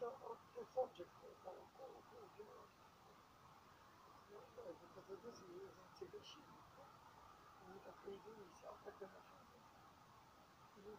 Because this is integration. Мы так родились, а как это Ну,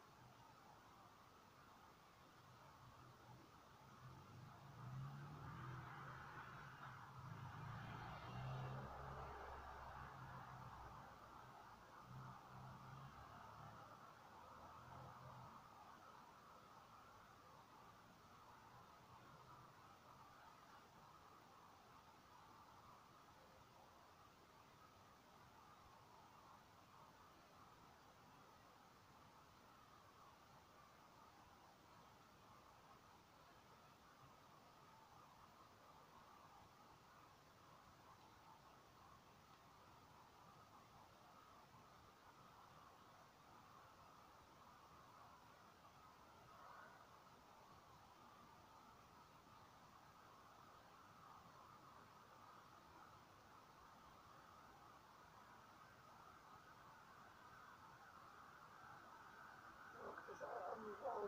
ну, because I,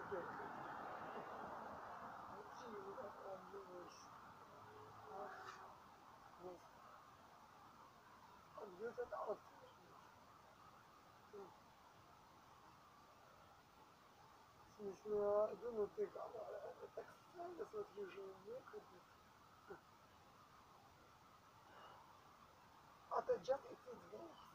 Again. Let's see what on yours. Yes. On yours at all. Смешно, ну ты так странно смотрю, же некогда. А то it is there.